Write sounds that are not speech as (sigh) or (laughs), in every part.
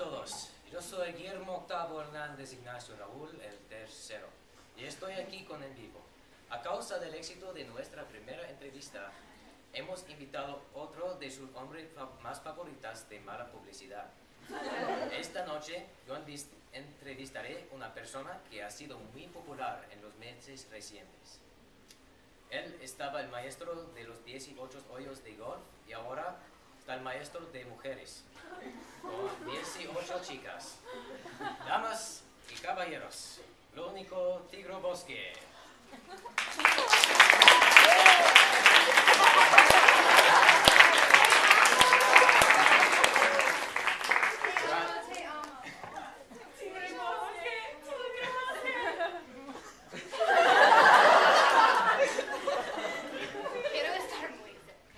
todos. Yo soy Guillermo Octavo Hernández Ignacio Raúl, el tercero. Y estoy aquí con En Vivo. A causa del éxito de nuestra primera entrevista, hemos invitado otro de sus hombres más favoritas de mala publicidad. Esta noche yo entrevistaré una persona que ha sido muy popular en los meses recientes. Él estaba el maestro de los 18 hoyos de golf y ahora el maestro de mujeres, con 18 chicas. Damas y caballeros, lo único Tigro Bosque. Quiero estar muy cerca.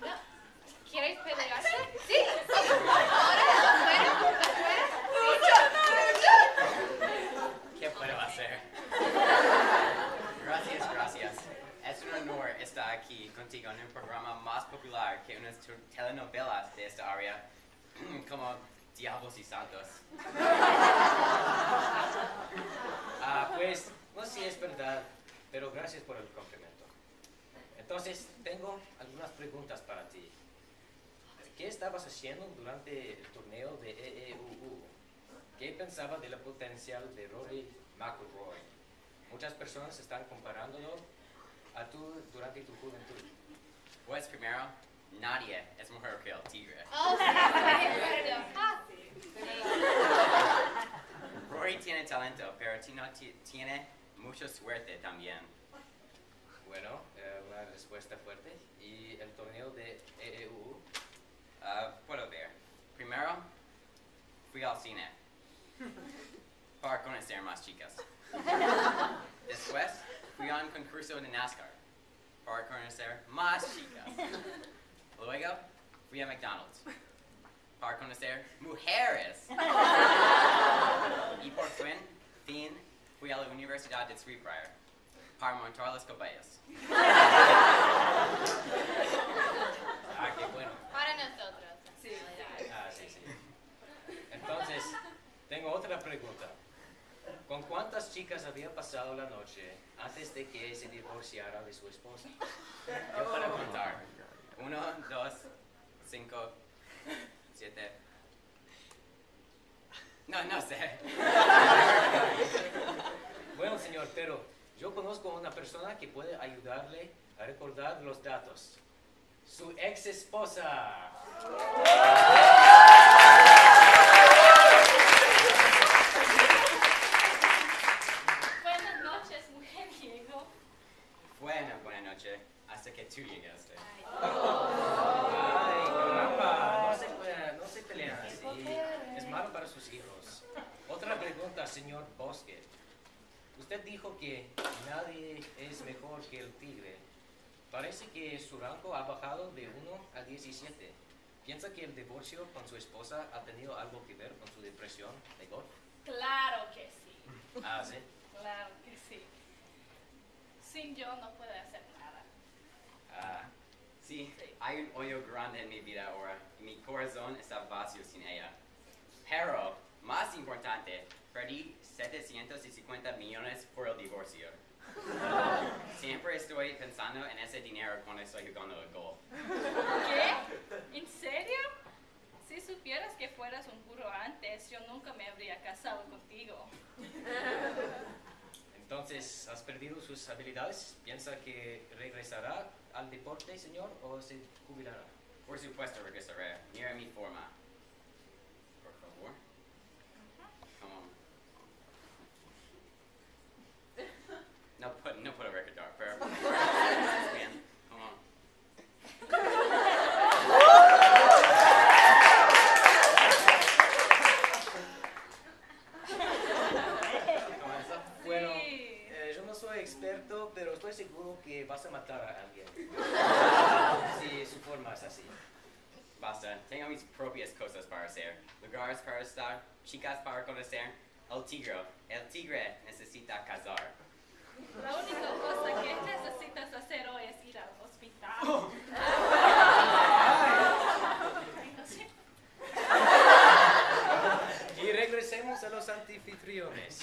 No. ¿Quieres pelearse? Sí. Ahora, afuera, afuera. ¿Qué puedo hacer? Gracias, gracias. Es un honor estar contigo en un programa más popular que unas telenovelas de esta área, (clears throat) como Diablos y Santos. (laughs) Ah, pues, no sé si es verdad, pero gracias por el complemento. Entonces, tengo algunas preguntas para ti. ¿Qué estabas haciendo durante el torneo de EEUU? ¿Qué pensaba del potencial de Rory McIlroy? Muchas personas están comparándolo a tú durante tu juventud. Pues primero, nadie es mejor que el tigre. Oh, sí. Ah, Rory tiene talento, pero Tino ti- tiene mucha suerte también. Bueno, eh, una respuesta fuerte. ¿Y el torneo de E EEUU? Ah, puedo ver. Primero, fui al cine para conocer más chicas. (laughs) Después, fui a un concurso de NASCAR para conocer más chicas. (laughs) Luego, fui a McDonald's para conocer mujeres. Y (laughs) por fin, fin, fui a la Universidad de Sweetbriar para montar los caballos. (laughs) chicas había pasado la noche antes de que se divorciara de su esposa? (laughs) Yo puedo contar. Uno, dos, cinco, siete. No, no sé. (laughs) Bueno, señor, pero yo conozco a una persona que puede ayudarle a recordar los datos. Su ex esposa. (laughs) señor Bosque. Usted dijo que nadie es mejor que el tigre. Parece que su rango ha bajado de 1 a 17. ¿Piensa que el divorcio con su esposa ha tenido algo que ver con su depresión de golf? Claro que sí, Ah, sí. claro que sí. Sin yo no puede hacer nada. Ah, sí, hay un hoyo grande en mi vida ahora y mi corazón está vacío sin ella. Pero, más importante, perdí 750 millones por el divorcio. Siempre estoy pensando en ese dinero cuando estoy jugando el golf. ¿Qué? ¿En serio? Si supieras que fueras un burro antes, yo nunca me habría casado contigo. Entonces, ¿has perdido sus habilidades? ¿Piensa que regresará al deporte, señor, o se jubilará? Por supuesto regresaré. Mira mi forma. Por favor. Come on. No, put no puedo recordar, pero... Bien, (laughs) come on. Comienza. Bueno, Sí. eh, yo no soy experto, pero estoy seguro que vas a matar a alguien. tengo mis propias cosas para hacer, lugares para estar, chicas para conocer. El tigre, el tigre necesita cazar. La única cosa que necesitas hacer hoy es ir al hospital. Oh. y regresemos a los anfitriones.